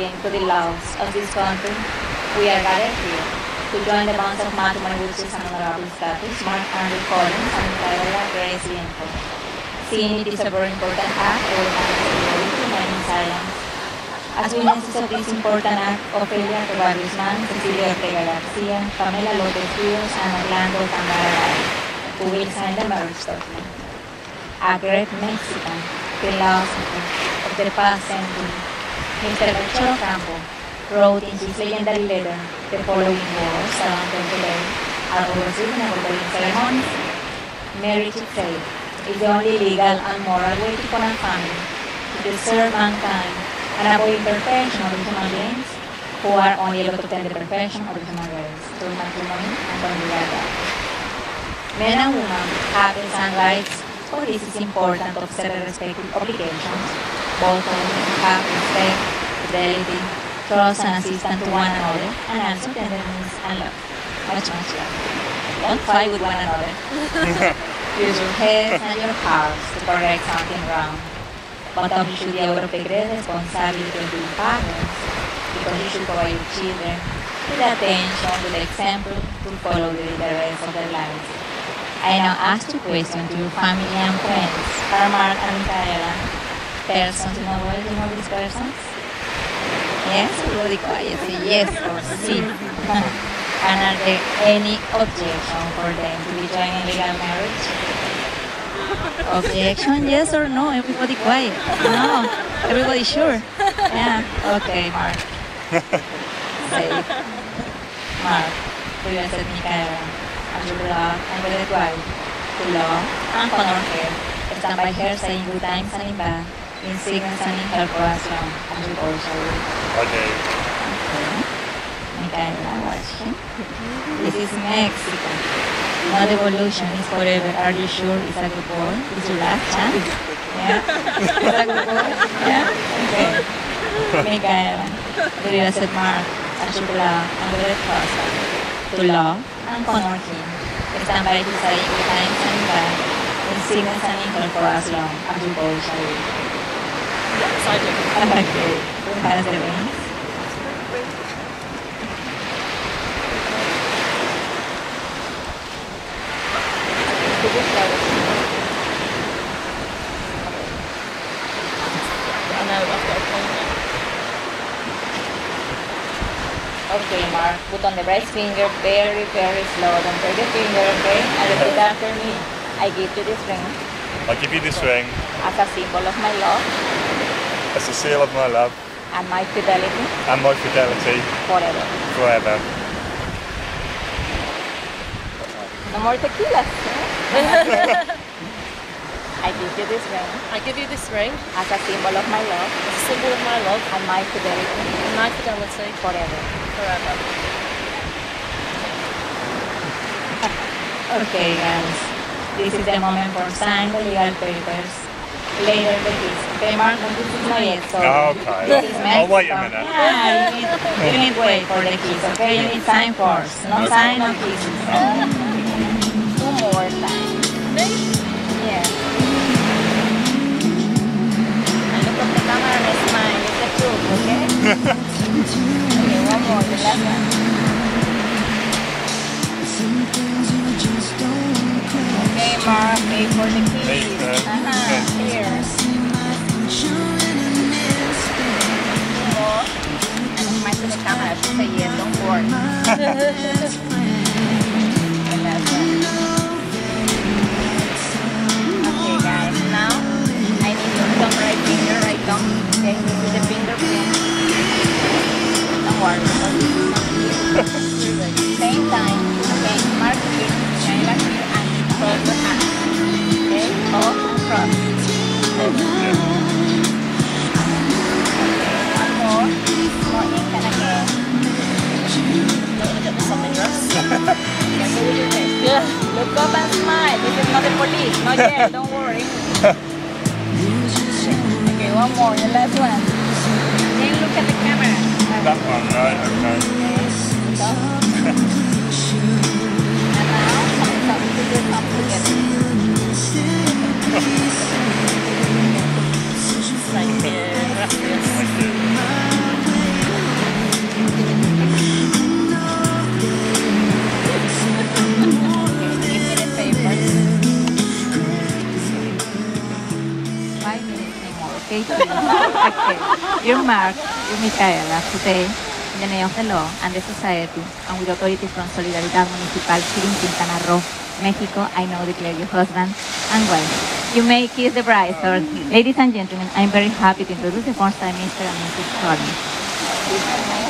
According to the laws of this country, we are gathered here to join the bonds of matrimony with his honorable status, Mark Andrew Collins and Tyler Grace Lienko. Seeing it is a very important act, you to remain in silence. As witnesses of this important act, Ofelia Tobar Cecilia Ortega Garcia, Pamela Lopez Rios, and Orlando Tangara who will sign the marriage document. A great Mexican the philosopher of the past century, Mr. Melchor Ocampo, wrote in his legendary letter the following words around them today are overseen and ordering ceremonies. Marriage itself is the only legal and moral way to family, to serve mankind, and avoid imperfection of the human beings who are only able to obtain the perfection of the human race through matrimony and conjugal. Men and women have the same rights, for this is important to observe the respective obligations. Both of them have respect, fidelity, trust and assistance to one another, and also tenderness and love. Much, much love. Don't fight with one another. Use your heads and your hearts to correct something wrong. But of you should be aware of the great responsibility of being parents, because you should provide your children with attention, with example to follow during the rest of their lives. I now ask two questions to your family and friends. Mark and Michaela persons in the world? You know these persons? Yes? Everybody quiet. Yes or see. and are there any objection for them to be joining legal marriage? Objection, yes or no? Everybody quiet. No. Everybody sure? Yeah. Okay, Mark. Say. Mark, do you accept Michaela? as your love and it wife, to love and honor her, stand by her saying good times and in bad, in sickness and in health for as you also. Okay. Okay. Watching. This is Mexico. Not evolution is forever. Are you sure it's a good boy? Is your last chance? Yeah? It's a good boy? Yeah? Okay. Michaela, you accept Mark as your love and it husband? To love and honor him. Stand by his side in times and in bad, in sickness and in health for as long as you both shall live. Okay. Who has the rings? I know, I've got a point now. Okay, Mark. Put on the right finger very, very slow. Don't break the finger, okay? And repeat after me. I give you this ring I give you this ring as a symbol of my love as a seal of my love and my fidelity and my fidelity forever. forever. No more tequilas. I give you this ring I give you this ring as a symbol of my love as a symbol of my love and my fidelity and my fidelity forever. forever. Okay, guys. This is the moment for signing the legal papers. Later the kiss. Okay, Mark, no kisses not yet. So Okay. this is I'll wait a minute. Yeah, you need, you need wait for the kiss. Okay, you need time first. No time, no kisses. Two more time. Yeah. And look at the camera and smile. It's the truth, okay? okay, one more, the last one. Mark, for the. Wait, uh, uh-huh, here. Smile to camera. She say yes, don't worry. Okay, guys, now I need your thumb, right finger, right thumb. Okay, Mark, you're Michaela, today, in the name of the law and the society, and with authority from Solidaridad Municipal here in Quintana Roo, Mexico, I now declare you husband and wife. You may kiss the bride, sir. Ladies and gentlemen, I'm very happy to introduce the first time Mr. and Mrs. Carney.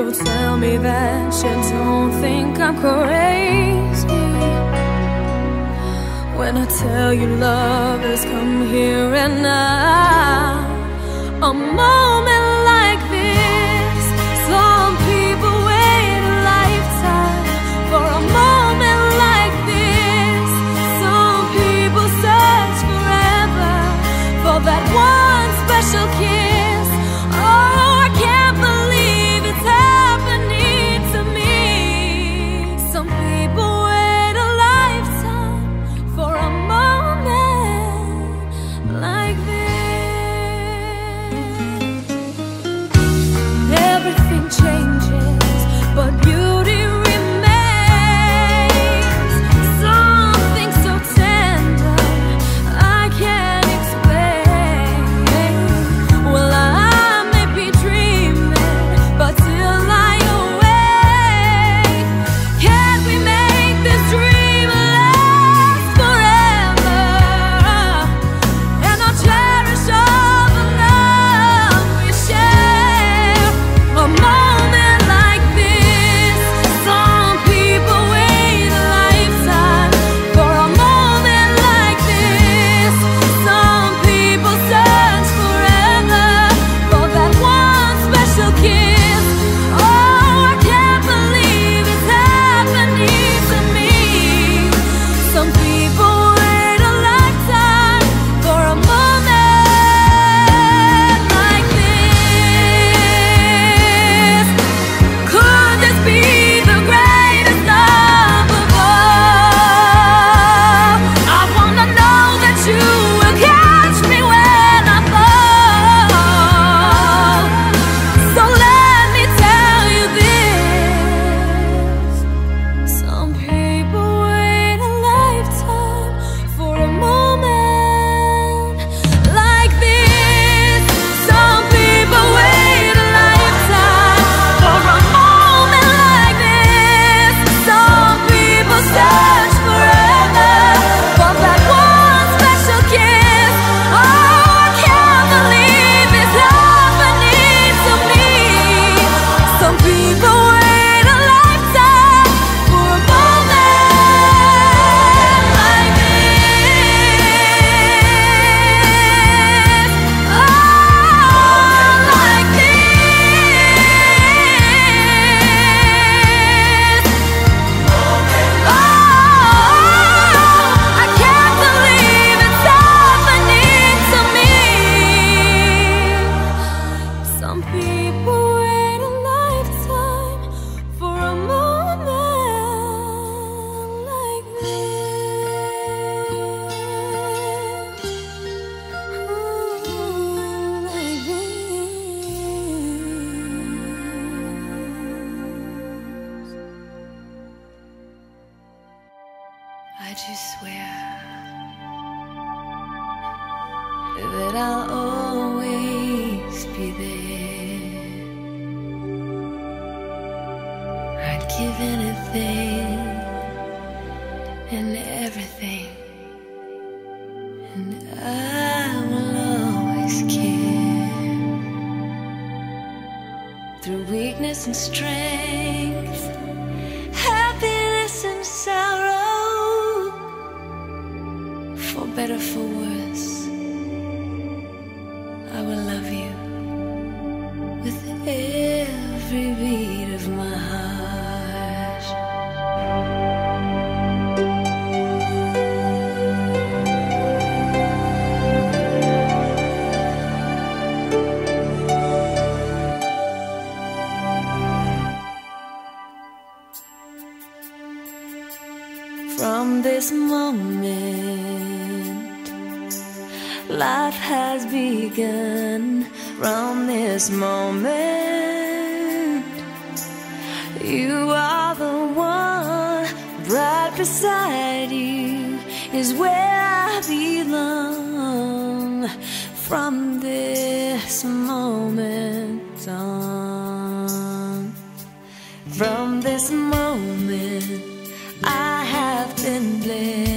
So tell me that you don't think I'm crazy. When I tell you love has come here and now, a moment people and strength, happiness and sorrow, for better, for worse. life has begun from this moment. You are the one right beside you is where I belong from this moment on. From this moment, I have been blessed.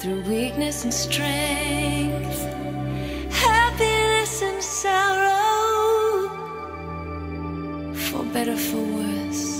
through weakness and strength, happiness and sorrow, for better, for worse.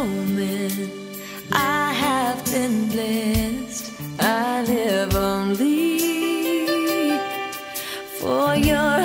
Your